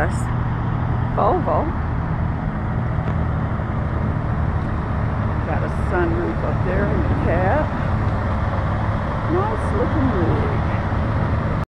us. Volvo. Got a sunroof up there in the cab. Nice looking roof.